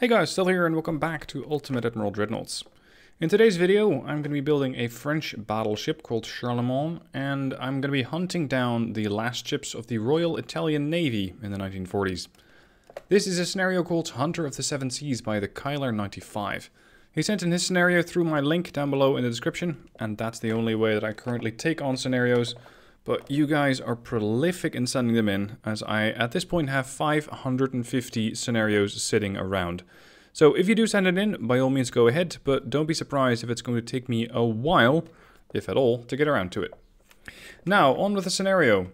Hey guys, still here and welcome back to Ultimate Admiral Dreadnoughts. In today's video, I'm going to be building a French battleship called Charlemagne, and I'm going to be hunting down the last ships of the Royal Italian Navy in the 1940s. This is a scenario called Hunter of the Seven Seas by the Kyler 95. He sent in his scenario through my link down below in the description, and that's the only way that I currently take on scenarios, but you guys are prolific in sending them in, as I at this point have 550 scenarios sitting around. So if you do send it in, by all means go ahead, but don't be surprised if it's going to take me a while, if at all, to get around to it. Now, on with the scenario.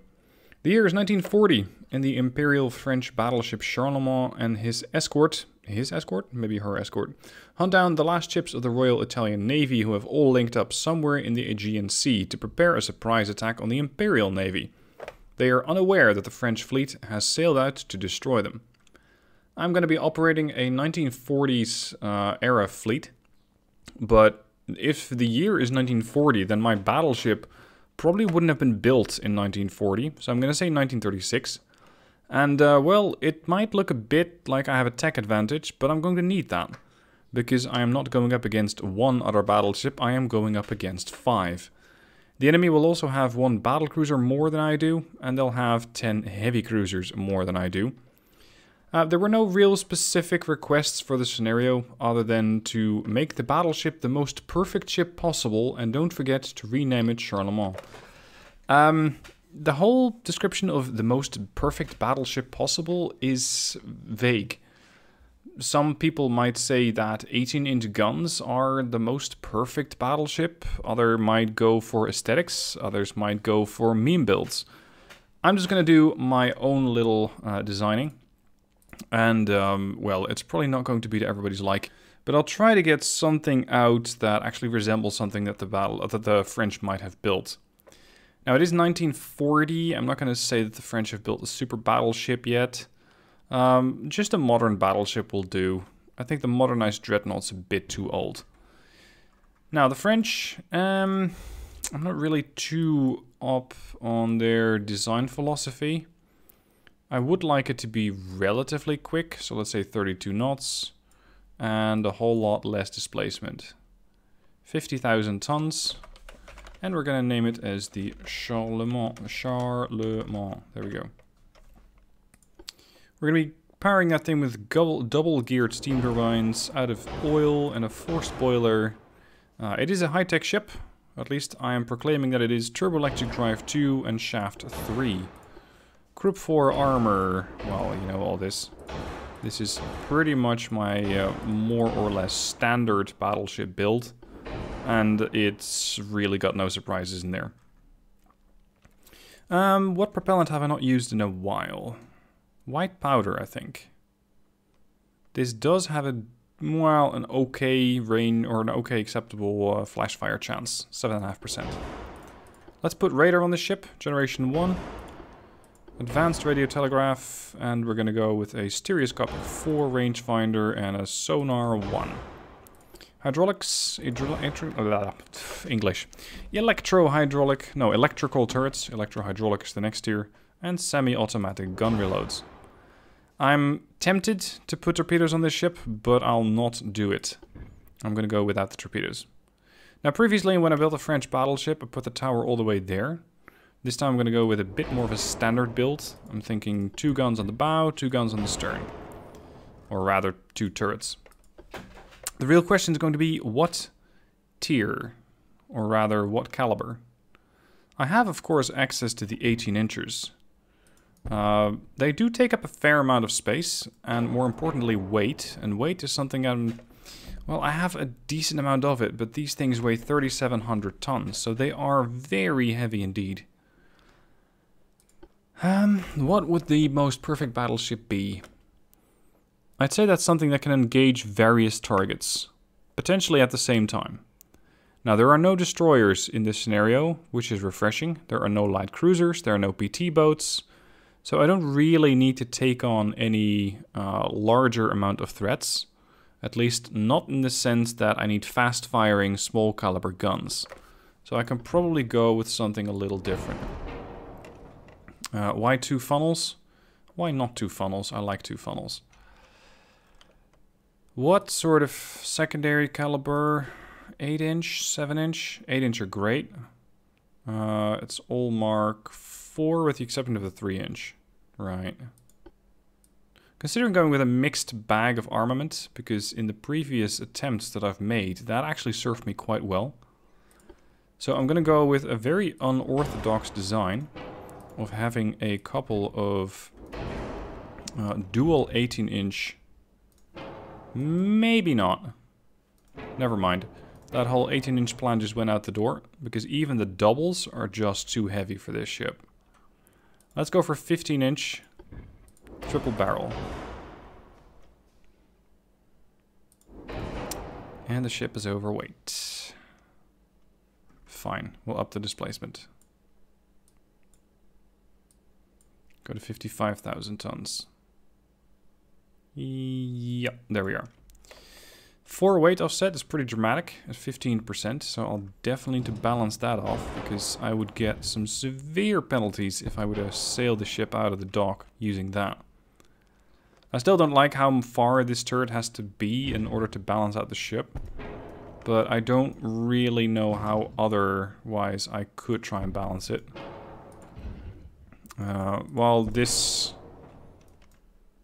The year is 1940, and the Imperial French battleship Charlemagne and his escort, his escort, maybe her escort, hunt down the last ships of the Royal Italian Navy who have all linked up somewhere in the Aegean Sea to prepare a surprise attack on the Imperial Navy. They are unaware that the French fleet has sailed out to destroy them. I'm going to be operating a 1940s uh, era fleet, but if the year is 1940, then my battleship probably wouldn't have been built in 1940, so I'm going to say 1936. And, uh, well, it might look a bit like I have a tech advantage, but I'm going to need that. Because I am not going up against one other battleship, I am going up against five. The enemy will also have one battlecruiser more than I do, and they'll have 10 heavy cruisers more than I do. Uh, there were no real specific requests for the scenario, other than to make the battleship the most perfect ship possible, and don't forget to rename it Charlemagne. Um, the whole description of the most perfect battleship possible is vague. Some people might say that 18 inch guns are the most perfect battleship, other might go for aesthetics, others might go for meme builds. I'm just gonna do my own little uh, designing, and um, well, it's probably not going to be to everybody's like, but I'll try to get something out that actually resembles something that the battle that the French might have built. Now it is 1940. I'm not going to say that the French have built a super battleship yet. Um, just a modern battleship will do. I think the modernized dreadnought's a bit too old. Now the French, um, I'm not really too up on their design philosophy. I would like it to be relatively quick, so let's say 32 knots, and a whole lot less displacement. 50,000 tons. And we're going to name it as the Charlemont, Charlemagne. There we go. We're going to be powering that thing with double, double geared steam turbines out of oil and a forced boiler. Uh, it is a high-tech ship. At least I am proclaiming that it is turbo electric drive 2 and shaft 3. Group 4 armor. Well, you know all this. This is pretty much my uh, more or less standard battleship build and it's really got no surprises in there. Um, what propellant have I not used in a while? White powder, I think. This does have a, well, an okay rain, or an okay acceptable uh, flash fire chance, 7.5%. Let's put radar on the ship, generation 1. Advanced radio telegraph, and we're gonna go with a stereoscopic 4 rangefinder and a sonar 1. Hydraulics, English. Electro-hydraulic, no, electrical turrets. Electro-hydraulic is the next tier. And semi-automatic gun reloads. I'm tempted to put torpedoes on this ship, but I'll not do it. I'm going to go without the torpedoes. Now previously when I built a French battleship, I put the tower all the way there. This time I'm going to go with a bit more of a standard build. I'm thinking two guns on the bow, two guns on the stern. Or rather, two turrets. The real question is going to be what tier, or rather what caliber. I have of course access to the 18 inches. Uh, they do take up a fair amount of space, and more importantly weight, and weight is something I'm... Well, I have a decent amount of it, but these things weigh 3,700 tons, so they are very heavy indeed. Um, what would the most perfect battleship be? I'd say that's something that can engage various targets, potentially at the same time. Now there are no destroyers in this scenario, which is refreshing. There are no light cruisers, there are no PT boats, so I don't really need to take on any uh, larger amount of threats. At least not in the sense that I need fast firing small caliber guns. So I can probably go with something a little different. Uh, why two funnels? Why not two funnels? I like two funnels. What sort of secondary caliber? 8 inch, 7 inch? 8 inch are great. Uh, it's all mark 4 with the exception of the 3 inch. Right. Considering going with a mixed bag of armament, because in the previous attempts that I've made, that actually served me quite well. So I'm going to go with a very unorthodox design of having a couple of uh, dual 18 inch. Maybe not. Never mind. That whole 18 inch plan just went out the door because even the doubles are just too heavy for this ship. Let's go for 15 inch triple barrel. And the ship is overweight. Fine, we'll up the displacement. Go to 55,000 tons. Yep, there we are. Four weight offset is pretty dramatic at 15%, so I'll definitely need to balance that off because I would get some severe penalties if I would have sailed the ship out of the dock using that. I still don't like how far this turret has to be in order to balance out the ship. But I don't really know how otherwise I could try and balance it. Uh, well, this...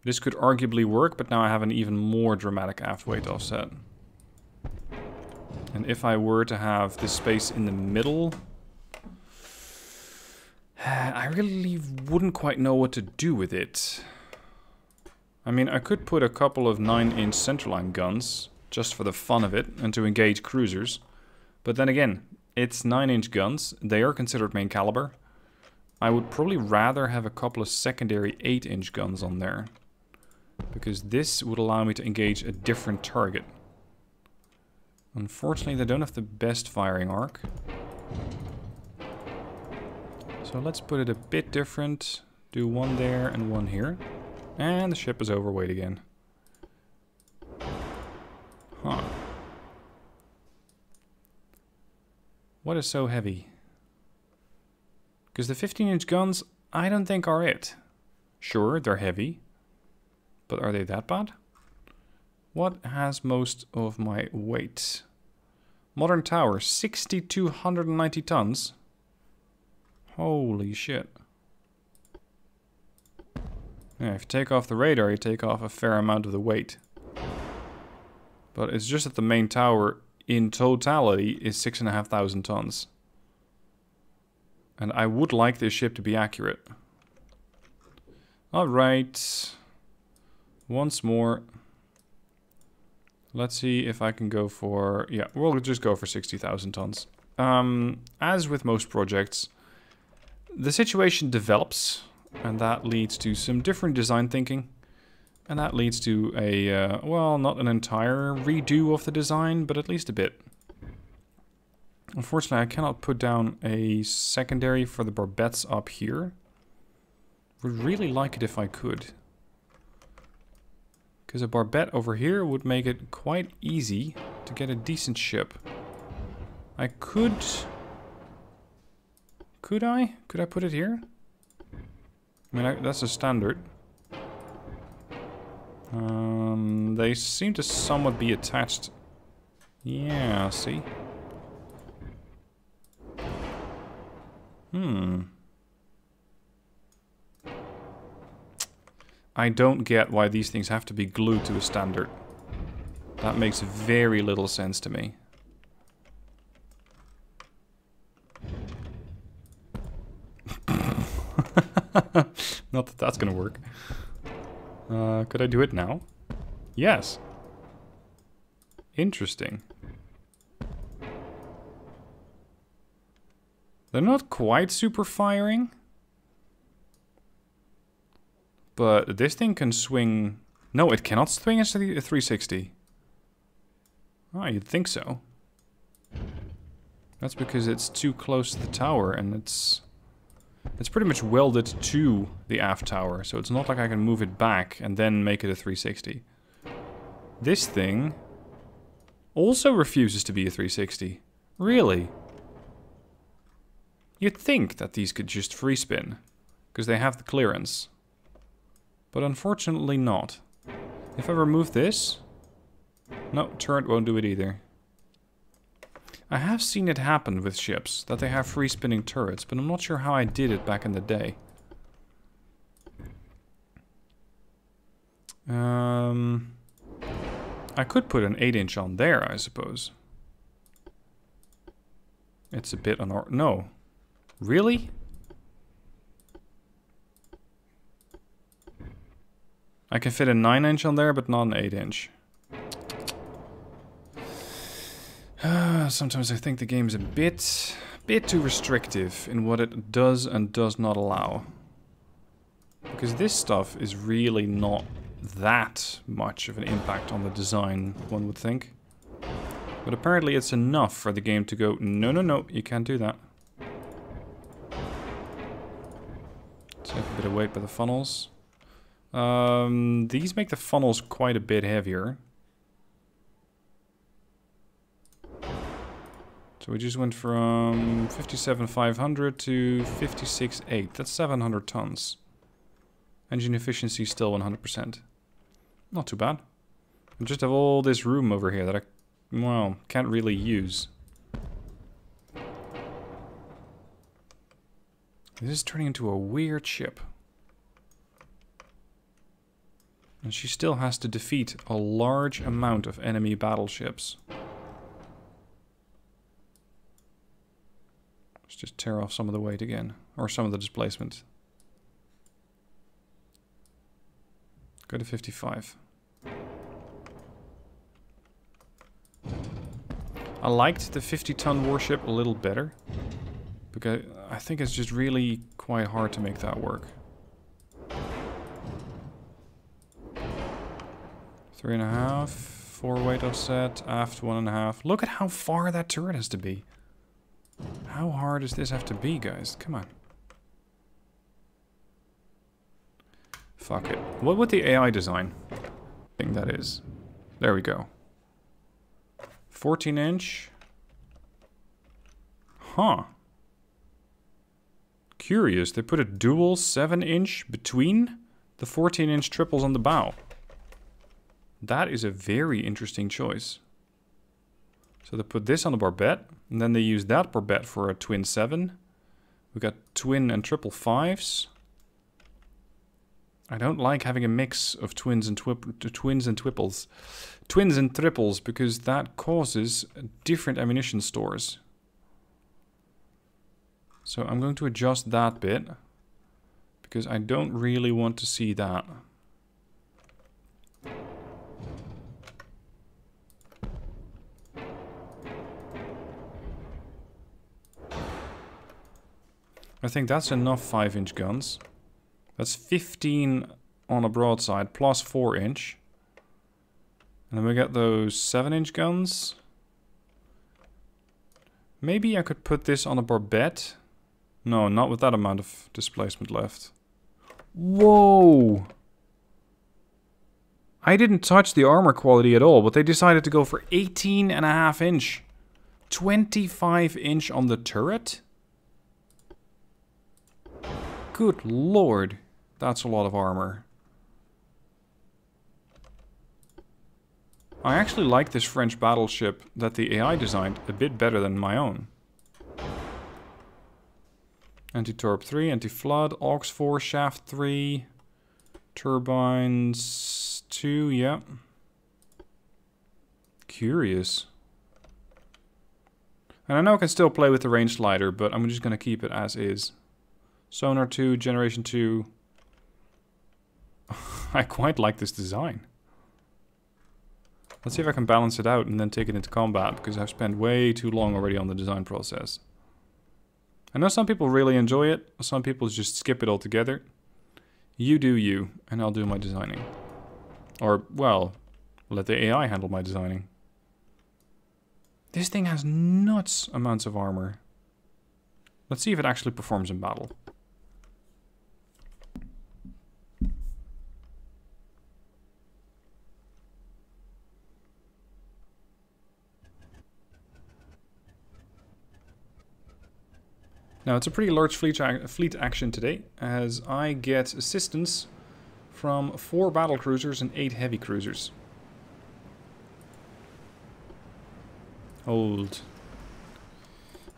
This could arguably work, but now I have an even more dramatic aft weight offset. And if I were to have this space in the middle... I really wouldn't quite know what to do with it. I mean, I could put a couple of 9-inch centerline guns, just for the fun of it, and to engage cruisers. But then again, it's 9-inch guns, they are considered main caliber. I would probably rather have a couple of secondary 8-inch guns on there. Because this would allow me to engage a different target. Unfortunately, they don't have the best firing arc. So let's put it a bit different. Do one there and one here. And the ship is overweight again. Huh. What is so heavy? Because the 15-inch guns, I don't think are it. Sure, they're heavy. But are they that bad? What has most of my weight? Modern tower, 6,290 tons. Holy shit. Yeah, if you take off the radar, you take off a fair amount of the weight. But it's just that the main tower in totality is 6,500 tons. And I would like this ship to be accurate. Alright. Once more. Let's see if I can go for... Yeah, we'll just go for 60,000 tons. Um, as with most projects, the situation develops and that leads to some different design thinking. And that leads to a, uh, well, not an entire redo of the design, but at least a bit. Unfortunately, I cannot put down a secondary for the barbettes up here. Would really like it if I could. Because a barbette over here would make it quite easy to get a decent ship. I could... Could I? Could I put it here? I mean, I, that's a standard. Um, they seem to somewhat be attached. Yeah, see? Hmm. I don't get why these things have to be glued to a standard. That makes very little sense to me. Not that that's gonna work. Uh, could I do it now? Yes. Interesting. They're not quite super firing. But this thing can swing... No, it cannot swing a 360. Oh, ah, you'd think so. That's because it's too close to the tower and it's it's pretty much welded to the aft tower, so it's not like I can move it back and then make it a 360. This thing also refuses to be a 360. Really? You'd think that these could just free spin, because they have the clearance. But unfortunately not. If I remove this, No, turret won't do it either. I have seen it happen with ships, that they have free spinning turrets, but I'm not sure how I did it back in the day. Um, I could put an 8 inch on there, I suppose. It's a bit unor- no. Really? I can fit a 9 inch on there, but not an 8 inch. Sometimes I think the game is a bit, bit too restrictive in what it does and does not allow. Because this stuff is really not that much of an impact on the design, one would think. But apparently it's enough for the game to go, no, no, no, you can't do that. Take a bit of weight by the funnels. Um, these make the funnels quite a bit heavier. So we just went from 57,500 to 56,8. That's 700 tons. Engine efficiency still 100%. Not too bad. I just have all this room over here that I, well, can't really use. This is turning into a weird ship. And she still has to defeat a large amount of enemy battleships. Let's just tear off some of the weight again. Or some of the displacement. Go to 55. I liked the 50 ton warship a little better. Because I think it's just really quite hard to make that work. Three and a half, four weight offset, aft one and a half. Look at how far that turret has to be. How hard does this have to be, guys? Come on. Fuck it. What would the AI design thing that is? There we go. 14 inch. Huh. Curious, they put a dual 7 inch between the 14 inch triples on the bow. That is a very interesting choice. So they put this on the barbette, and then they use that barbette for a twin 7. We got twin and triple 5s. I don't like having a mix of twins and twins and twipples. Twins and triples, because that causes different ammunition stores. So I'm going to adjust that bit, because I don't really want to see that. I think that's enough 5 inch guns. That's 15 on a broadside plus 4 inch. And then we get those 7 inch guns. Maybe I could put this on a barbette. No, not with that amount of displacement left. Whoa! I didn't touch the armor quality at all, but they decided to go for 18 and a half inch. 25 inch on the turret? Good lord. That's a lot of armor. I actually like this French battleship that the AI designed a bit better than my own. Anti-torp 3, anti-flood, aux 4, shaft 3, turbines 2, yeah. Curious. And I know I can still play with the range slider, but I'm just going to keep it as is. Sonar 2, Generation 2. I quite like this design. Let's see if I can balance it out and then take it into combat, because I've spent way too long already on the design process. I know some people really enjoy it, some people just skip it altogether. You do you, and I'll do my designing. Or, well, let the AI handle my designing. This thing has nuts amounts of armor. Let's see if it actually performs in battle. Now it's a pretty large fleet, fleet action today, as I get assistance from four battle cruisers and eight heavy cruisers. Hold.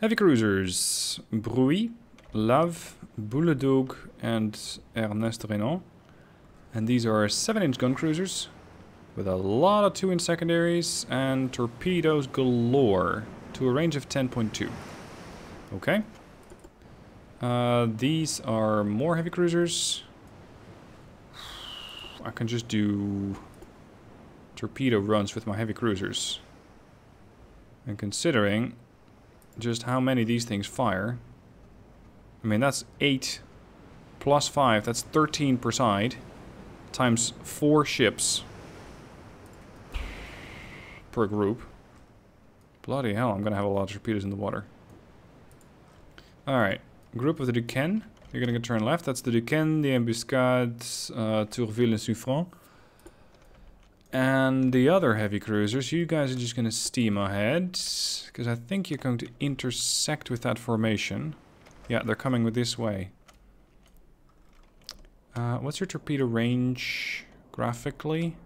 Heavy cruisers. Bruix, Lave, Bouledogue, and Ernest Renan. And these are 7-inch gun cruisers with a lot of 2-inch secondaries and torpedoes galore to a range of 10.2. Okay. Uh, these are more heavy cruisers. I can just do torpedo runs with my heavy cruisers. And considering just how many these things fire, I mean that's 8 plus 5, that's 13 per side, times 4 ships per group. Bloody hell, I'm gonna have a lot of torpedoes in the water. Alright, group of the Duquesne. You're gonna turn left. That's the Duquesne, the Embuscade, uh, Tourville, and Suffren. And the other heavy cruisers, you guys are just gonna steam ahead. Because I think you're going to intersect with that formation. Yeah, they're coming with this way. Uh, what's your torpedo range graphically?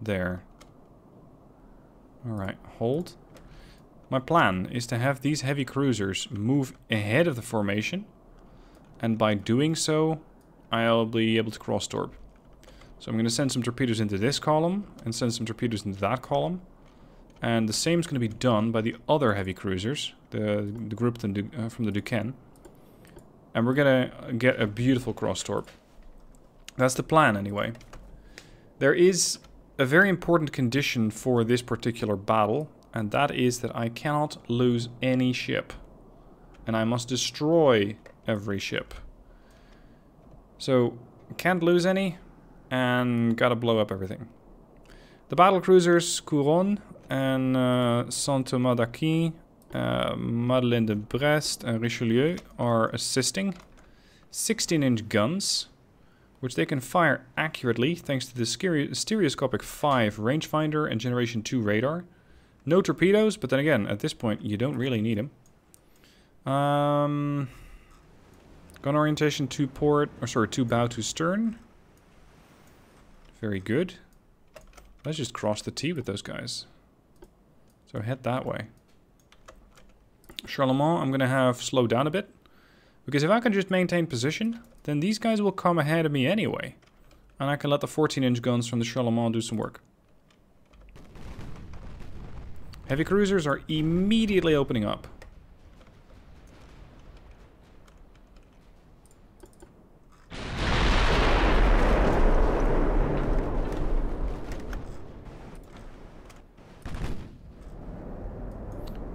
There. Alright, hold. My plan is to have these heavy cruisers move ahead of the formation. And by doing so, I'll be able to cross torp. So I'm going to send some torpedoes into this column and send some torpedoes into that column. And the same is going to be done by the other heavy cruisers, the, the group from the, uh, from the Duquesne. And we're going to get a beautiful cross torp. That's the plan anyway. There is a very important condition for this particular battle, and that is that I cannot lose any ship. And I must destroy every ship. So, can't lose any, and gotta blow up everything. The battle cruisers Couronne and uh, Saint-Thomas d'Aquin, uh, Madeleine de Brest and Richelieu are assisting. 16-inch guns, which they can fire accurately thanks to the stereoscopic 5 rangefinder and generation 2 radar. No torpedoes, but then again, at this point, you don't really need them. Um, gun orientation to port, or sorry, to bow to stern. Very good. Let's just cross the T with those guys. So head that way. Charlemont, I'm going to have slow down a bit. Because if I can just maintain position, then these guys will come ahead of me anyway. And I can let the 14-inch guns from the Charlemont do some work. Heavy cruisers are immediately opening up.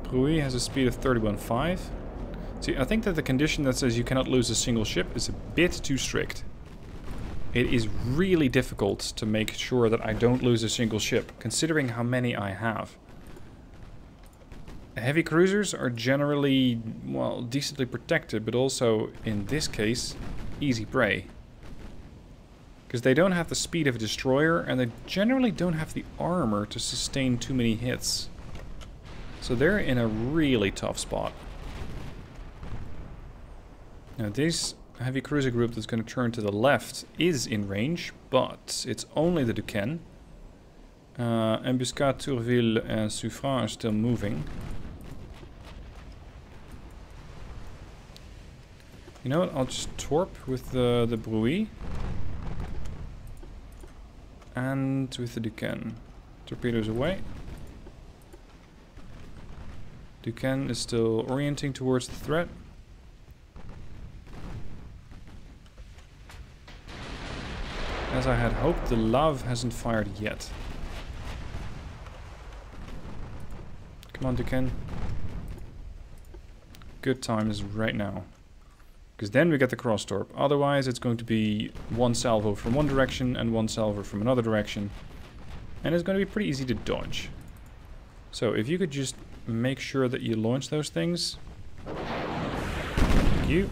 Bruix has a speed of 31.5. See, I think that the condition that says you cannot lose a single ship is a bit too strict. It is really difficult to make sure that I don't lose a single ship, considering how many I have. Heavy cruisers are generally, well, decently protected, but also, in this case, easy prey. Because they don't have the speed of a destroyer, and they generally don't have the armor to sustain too many hits. So they're in a really tough spot. Now this heavy cruiser group that's going to turn to the left is in range, but it's only the Duquesne. Uh, Embuscade, Tourville and Suffren are still moving. You know what, I'll just torp with the, the Bruix. And with the Duquesne. Torpedoes away. Duquesne is still orienting towards the threat. As I had hoped, the Love hasn't fired yet. Come on, Duquesne. Good time is right now. Because then we get the cross torp. Otherwise, it's going to be one salvo from one direction and one salvo from another direction. And it's going to be pretty easy to dodge. So if you could just make sure that you launch those things. Thank you.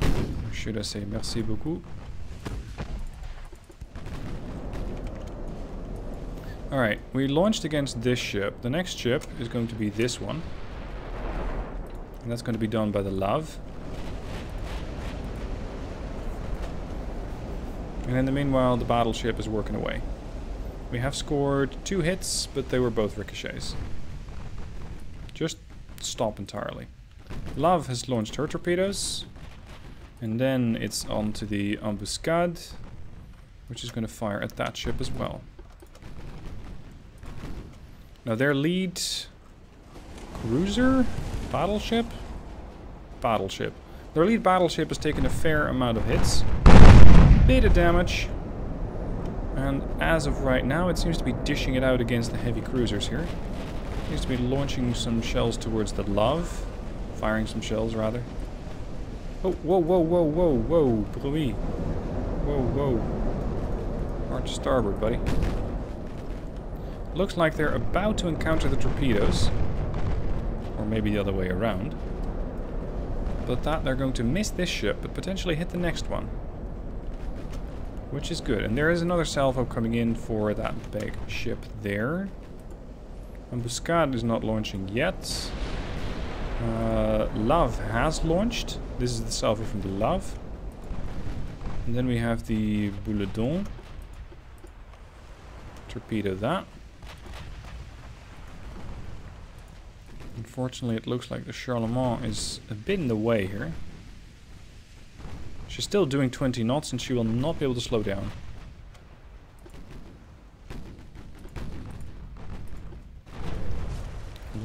Or should I say merci beaucoup? Alright, we launched against this ship. The next ship is going to be this one. And that's going to be done by the Lave. And in the meanwhile, the battleship is working away. We have scored two hits, but they were both ricochets. Just stop entirely. Love has launched her torpedoes. And then it's on to the Embuscade, which is going to fire at that ship as well. Now their lead cruiser? Battleship? Battleship. Their lead battleship has taken a fair amount of hits. Of damage. And as of right now, it seems to be dishing it out against the heavy cruisers here. Seems to be launching some shells towards the Love. Firing some shells, rather. Oh, whoa, whoa, whoa, whoa, whoa, Bruix. Whoa, whoa. To starboard, buddy. Looks like they're about to encounter the torpedoes. Or maybe the other way around. But that they're going to miss this ship, but potentially hit the next one. Which is good. And there is another salvo coming in for that big ship there. Embuscade is not launching yet. Uh, Love has launched. This is the salvo from the Love. And then we have the Bouledon. Torpedo that. Unfortunately, it looks like the Charlemagne is a bit in the way here. She's still doing 20 knots and she will not be able to slow down.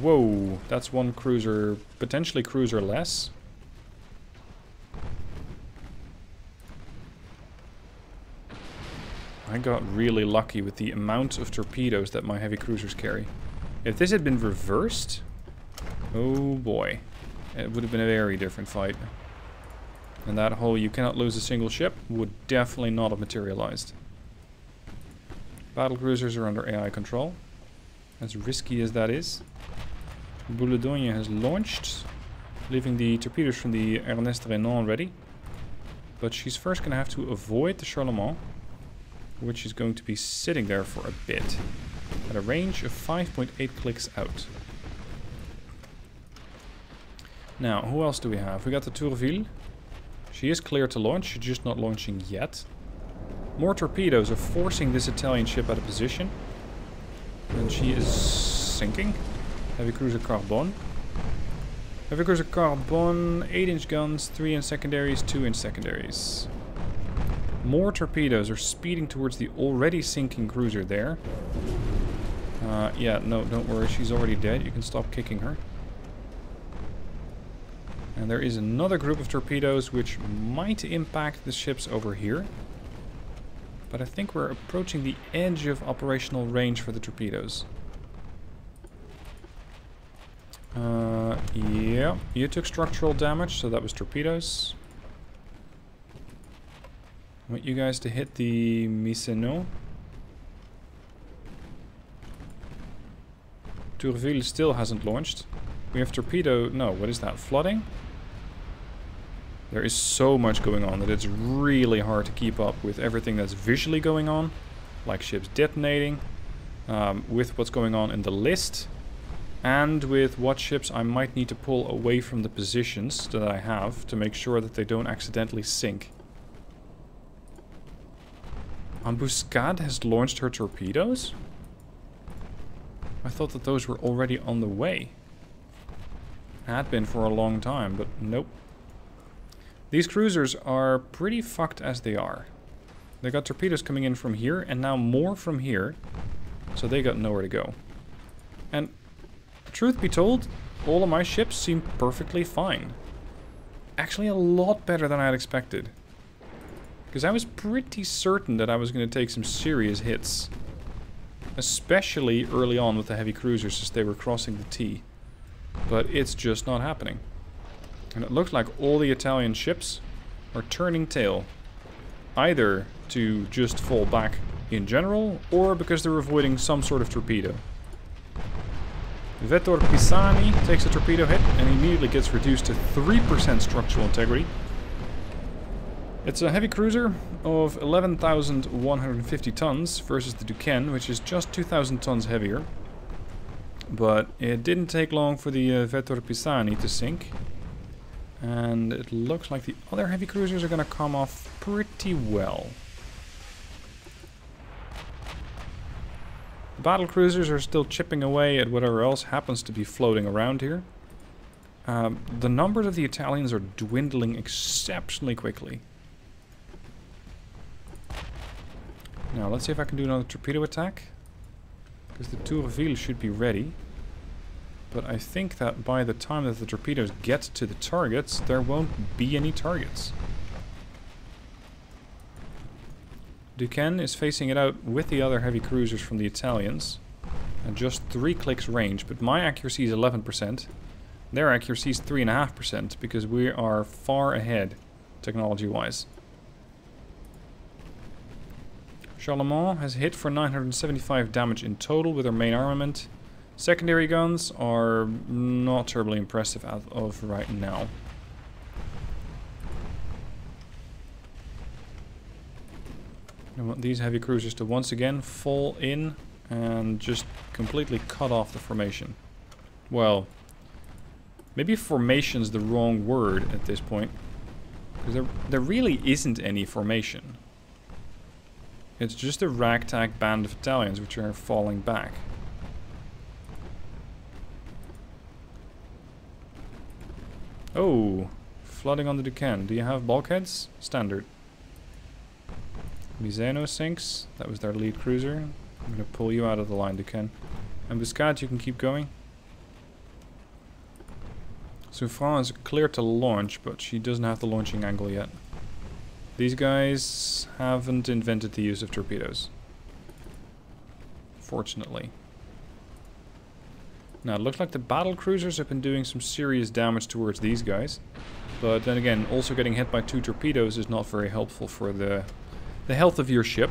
Whoa, that's one cruiser, potentially cruiser less. I got really lucky with the amount of torpedoes that my heavy cruisers carry. If this had been reversed, oh boy, it would have been a very different fight. And that whole you cannot lose a single ship would definitely not have materialized. Battle cruisers are under AI control. As risky as that is. Bouledogue has launched, leaving the torpedoes from the Ernest Renan ready. But she's first going to have to avoid the Charlemagne, which is going to be sitting there for a bit, at a range of 5.8 clicks out. Now, who else do we have? We got the Tourville. She is clear to launch, she's just not launching yet. More torpedoes are forcing this Italian ship out of position. And she is sinking. Heavy Cruiser Carbon. Heavy Cruiser Carbon, 8 inch guns, 3 in secondaries, 2 in secondaries. More torpedoes are speeding towards the already sinking cruiser there. Uh, yeah, no, don't worry, she's already dead. You can stop kicking her. And there is another group of torpedoes which might impact the ships over here. But I think we're approaching the edge of operational range for the torpedoes. Uh, yeah, you took structural damage, so that was torpedoes. I want you guys to hit the Miseno. Tourville still hasn't launched. We have torpedo... No, what is that? Flooding? There is so much going on that it's really hard to keep up with everything that's visually going on. Like ships detonating. Um, with what's going on in the list and with what ships I might need to pull away from the positions that I have to make sure that they don't accidentally sink. Embuscade has launched her torpedoes? I thought that those were already on the way. Had been for a long time, but nope. These cruisers are pretty fucked as they are. They got torpedoes coming in from here, and now more from here. So they got nowhere to go. And Truth be told, all of my ships seem perfectly fine. Actually a lot better than I had expected. Because I was pretty certain that I was going to take some serious hits. Especially early on with the heavy cruisers as they were crossing the T. But it's just not happening. And it looks like all the Italian ships are turning tail. Either to just fall back in general, or because they're avoiding some sort of torpedo. Vettor Pisani takes a torpedo hit and immediately gets reduced to 3% structural integrity. It's a heavy cruiser of 11,150 tons versus the Duquesne, which is just 2,000 tons heavier. But it didn't take long for the uh, Vettor Pisani to sink. And it looks like the other heavy cruisers are going to come off pretty well. The battle cruisers are still chipping away at whatever else happens to be floating around here. Um, the numbers of the Italians are dwindling exceptionally quickly. Now, let's see if I can do another torpedo attack. Because the Tourville should be ready. But I think that by the time that the torpedoes get to the targets, there won't be any targets. Duquesne is facing it out with the other heavy cruisers from the Italians. At just 3 clicks range, but my accuracy is 11%. Their accuracy is 3.5% because we are far ahead technology-wise. Charlemont has hit for 975 damage in total with her main armament. Secondary guns are not terribly impressive as of right now. I want these heavy cruisers to once again fall in and just completely cut off the formation. Well, maybe formation's the wrong word at this point. Because there, there really isn't any formation. It's just a ragtag band of Italians which are falling back. Oh, flooding on the Duquesne. Do you have bulkheads? Standard. Miseno sinks. That was their lead cruiser. I'm going to pull you out of the line, Duquesne. Embuscade, you can keep going. Suffren is clear to launch, but she doesn't have the launching angle yet. These guys haven't invented the use of torpedoes. Fortunately. Now, it looks like the battle cruisers have been doing some serious damage towards these guys. But then again, also getting hit by two torpedoes is not very helpful for the the health of your ship.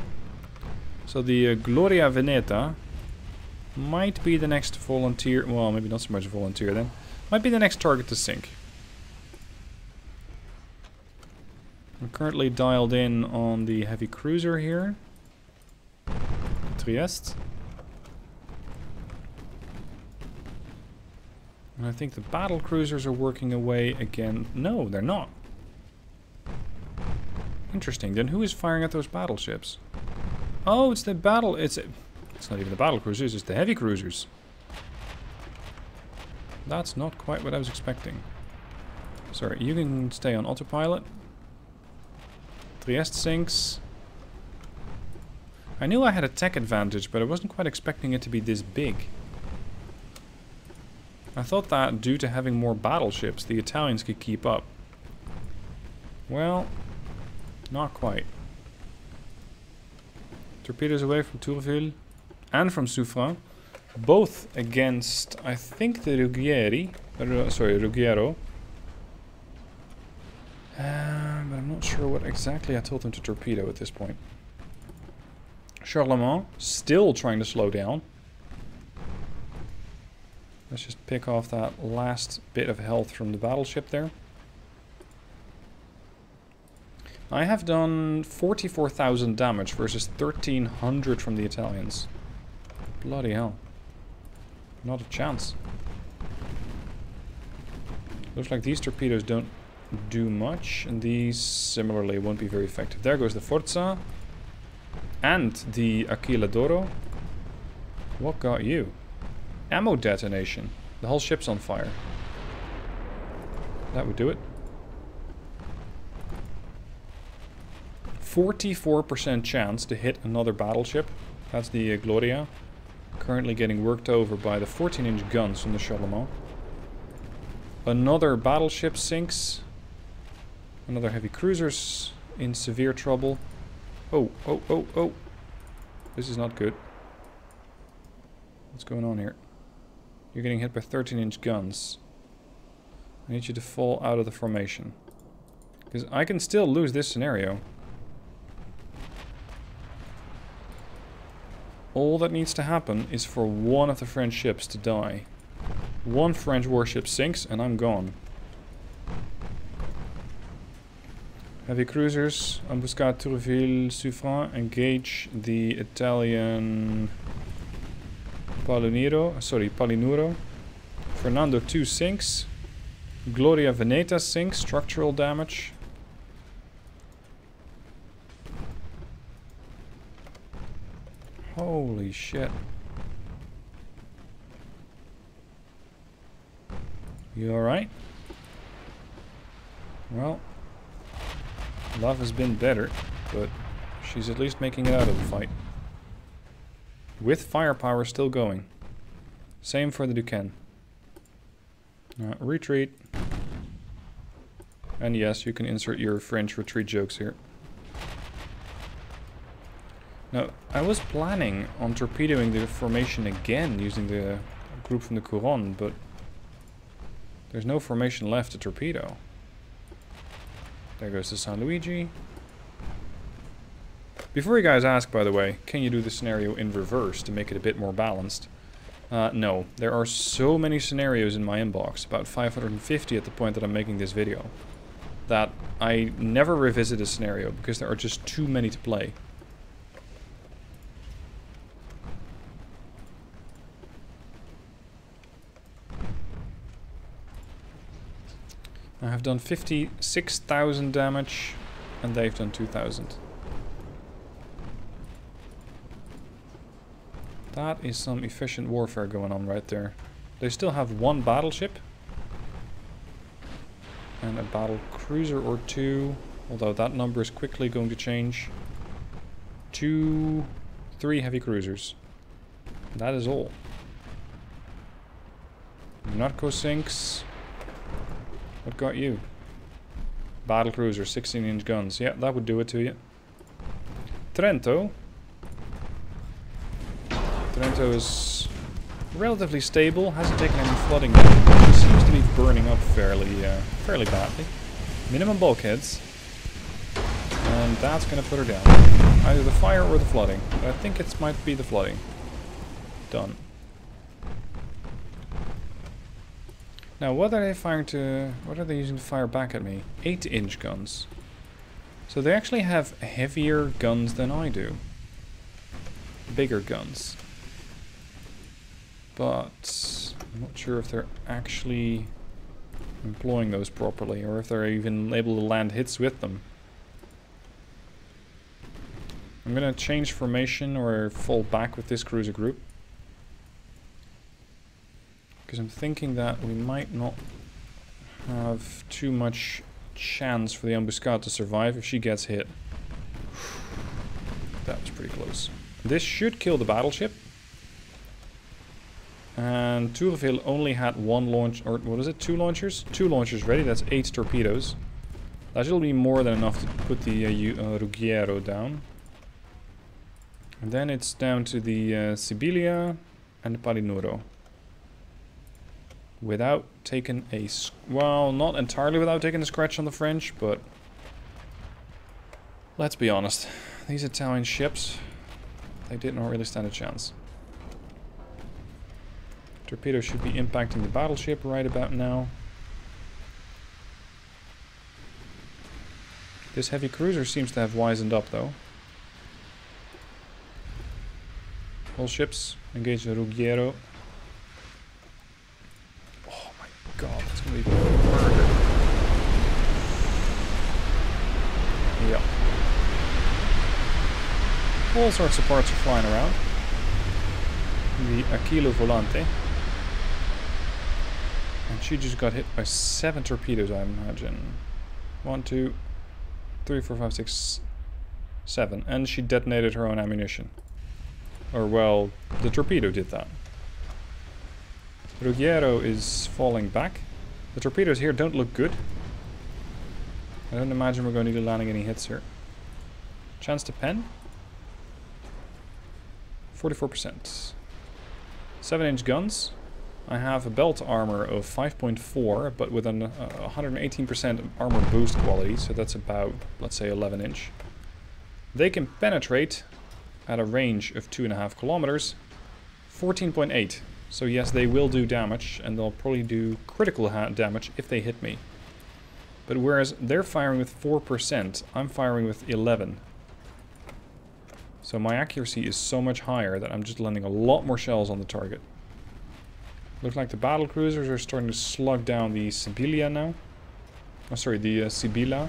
So the uh, Gloria Veneta might be the next volunteer. Well, maybe not so much volunteer then. Might be the next target to sink. I'm currently dialed in on the heavy cruiser here. Trieste. And I think the battle cruisers are working away again. No, they're not. Interesting. Then who is firing at those battleships? Oh, it's the battle... It's it's not even the battle cruisers, it's the heavy cruisers. That's not quite what I was expecting. Sorry, you can stay on autopilot. Trieste sinks. I knew I had a tech advantage, but I wasn't quite expecting it to be this big. I thought that due to having more battleships, the Italians could keep up. Well, not quite. Torpedoes away from Tourville and from Suffren. Both against, I think, the Ruggieri. Uh, sorry, Ruggiero. Um, but I'm not sure what exactly I told them to torpedo at this point. Charlemont, still trying to slow down. Let's just pick off that last bit of health from the battleship there. I have done 44,000 damage versus 1,300 from the Italians. Bloody hell. Not a chance. Looks like these torpedoes don't do much, and these similarly won't be very effective. There goes the Forza. And the Aquila d'Oro. What got you? Ammo detonation. The whole ship's on fire. That would do it. 44% chance to hit another battleship. That's the uh, Gloria. Currently getting worked over by the 14-inch guns from the Charlemont. Another battleship sinks. Another heavy cruiser's in severe trouble. Oh, oh, oh, oh. This is not good. What's going on here? You're getting hit by 13-inch guns. I need you to fall out of the formation. Because I can still lose this scenario. All that needs to happen is for one of the French ships to die. One French warship sinks and I'm gone. Heavy cruisers, Embuscade Tourville, Suffren engage the Italian Paluniro, sorry, Palinuro. Fernando 2 sinks. Gloria Veneta sinks, structural damage. Holy shit. You alright? Well, love has been better, but she's at least making it out of the fight. With firepower still going. Same for the Duquesne. Uh, retreat. And yes, you can insert your French retreat jokes here. Now, I was planning on torpedoing the formation again using the group from the Couronne, but there's no formation left to torpedo. There goes the San Luigi. Before you guys ask, by the way, can you do the scenario in reverse to make it a bit more balanced? Uh, no, there are so many scenarios in my inbox, about 550 at the point that I'm making this video, that I never revisit a scenario because there are just too many to play. I have done 56,000 damage and they've done 2,000. That is some efficient warfare going on right there. They still have one battleship. And a battle cruiser or two. Although that number is quickly going to change. Two, three heavy cruisers. That is all. Narco sinks. What got you? Battle cruiser, 16 inch guns. Yeah, that would do it to you. Trento. Trento is relatively stable, hasn't taken any flooding. It seems to be burning up fairly, uh, fairly badly. Minimum bulkheads. And that's going to put her down. Either the fire or the flooding. But I think it might be the flooding. Done. Now, what are they firing to... What are they using to fire back at me? 8-inch guns. So they actually have heavier guns than I do. Bigger guns. But... I'm not sure if they're actually employing those properly, or if they're even able to land hits with them. I'm gonna change formation or fall back with this cruiser group. Because I'm thinking that we might not have too much chance for the Embuscade to survive if she gets hit. That was pretty close. This should kill the battleship. And Tourville only had one launch, or what is it, two launchers? Two launchers ready, that's eight torpedoes. That should be more than enough to put the uh, uh, Ruggiero down. And then it's down to the uh, Sibilia and Palinuro without taking a... Well, not entirely without taking a scratch on the French, but... Let's be honest. These Italian ships, they did not really stand a chance. Torpedo should be impacting the battleship right about now. This heavy cruiser seems to have wisened up though. All ships engage the Ruggiero Oh my god, it's gonna be murder. Yep. All sorts of parts are flying around. The Aquila Volante. And she just got hit by seven torpedoes, I imagine. One, two, three, four, five, six, seven. And she detonated her own ammunition. Or, well, the torpedo did that. Ruggiero is falling back. The torpedoes here don't look good. I don't imagine we're going to be landing any hits here. Chance to pen? 44%. 7 inch guns. I have a belt armor of 5.4, but with an 118% uh, armor boost quality, so that's about, let's say, 11 inch. They can penetrate at a range of 2.5 kilometers. 14.8. So yes, they will do damage, and they'll probably do critical damage if they hit me. But whereas they're firing with 4%, I'm firing with 11. So my accuracy is so much higher that I'm just landing a lot more shells on the target. Looks like the battle cruisers are starting to slug down the Sibilia now. Oh, sorry, the uh.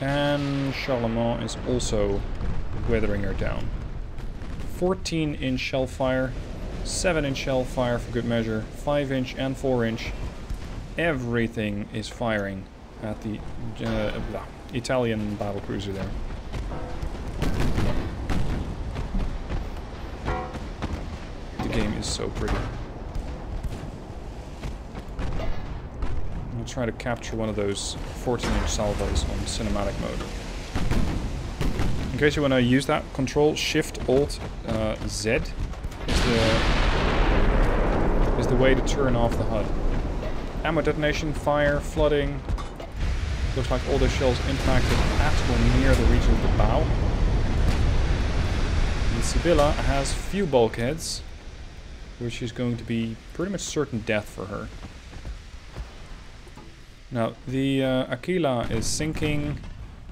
And Charlemagne is also weathering her down. 14 inch shell fire. 7 inch shell fire for good measure, 5 inch and 4 inch. Everything is firing at the uh, Italian battle cruiser there. Game is so pretty. I'll try to capture one of those 14 inch salvos on cinematic mode. In case you want to use that, Control Shift Alt uh, Z is the is the way to turn off the HUD. Ammo detonation, fire, flooding. Looks like all the shells impacted at or near the region of the bow. The Sibylla has few bulkheads, which is going to be pretty much certain death for her. Now, the uh, Aquila is sinking,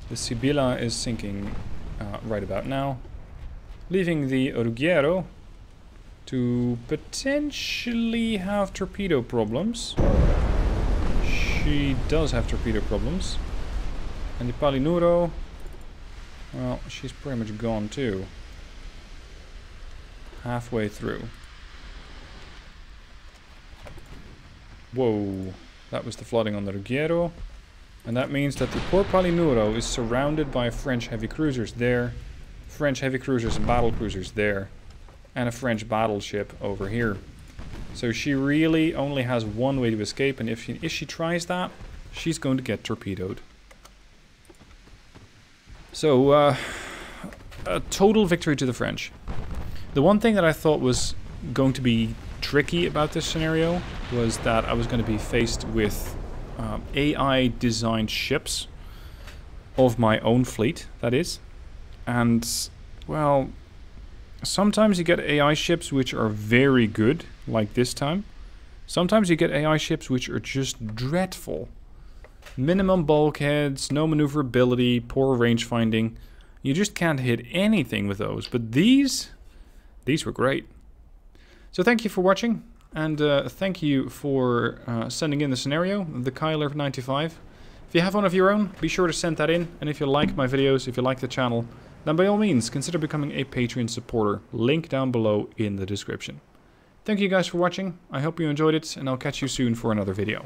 the Sibylla is sinking uh, right about now, leaving the Ruggiero to potentially have torpedo problems. She does have torpedo problems. And the Palinuro, well, she's pretty much gone too. Halfway through. Whoa, that was the flooding on the Ruggiero. And that means that the poor Palinuro is surrounded by French heavy cruisers there, French heavy cruisers and battle cruisers there and a French battleship over here. So she really only has one way to escape, and if she, if she tries that, she's going to get torpedoed. So, uh, a total victory to the French. The one thing that I thought was going to be tricky about this scenario was that I was going to be faced with um, AI-designed ships of my own fleet, that is. And, well, Sometimes you get AI ships which are very good, like this time. Sometimes you get AI ships which are just dreadful. Minimum bulkheads, no maneuverability, poor range finding. You just can't hit anything with those. But these, these were great. So thank you for watching. And uh, thank you for uh, sending in the scenario, the Kyler 95. If you have one of your own, be sure to send that in. And if you like my videos, if you like the channel, then by all means consider becoming a Patreon supporter. Link down below in the description. Thank you guys for watching, I hope you enjoyed it, and I'll catch you soon for another video.